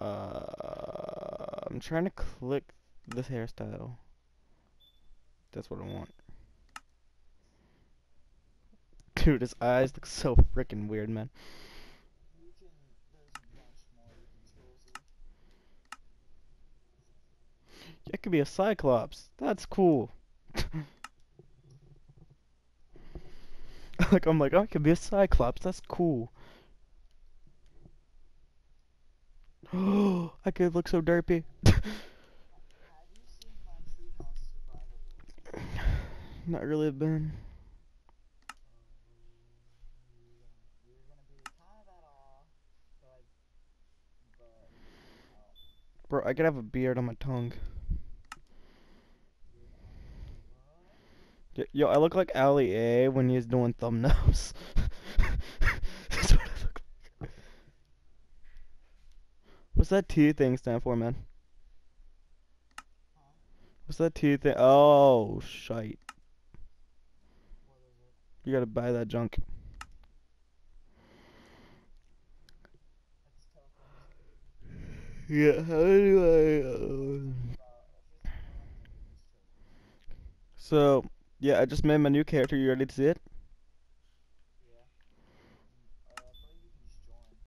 Uh, I'm trying to click this hairstyle. That's what I want. Dude, his eyes look so freaking weird, man. Controls. It could be a Cyclops. That's cool. like I'm like, oh, I could be a Cyclops. That's cool. I could look so derpy. Not really been. Bro, I could have a beard on my tongue. Yo, I look like Ali A when he's doing thumbnails. That's what I look like. What's that T thing stand for, man? What's that T thing? Oh, shite. You gotta buy that junk. Yeah. Uh... Uh, So, yeah, I just made my new character. You ready to see it?